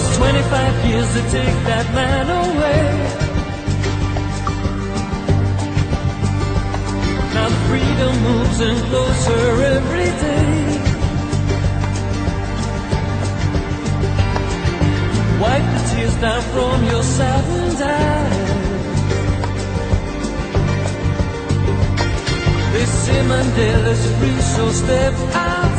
was 25 years to take that man away. Now the freedom moves in closer every day. Wipe the tears down from your saddened eyes. They say Mandela's free, so step outside.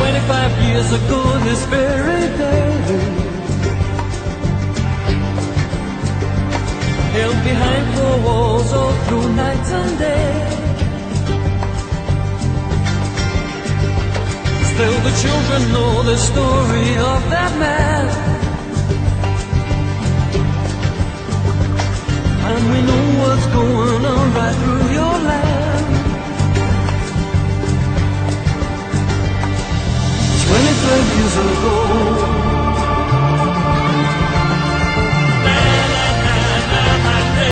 25 years ago this very day. Held behind four walls all through night and day. Still the children know the story of that man. 25 years ago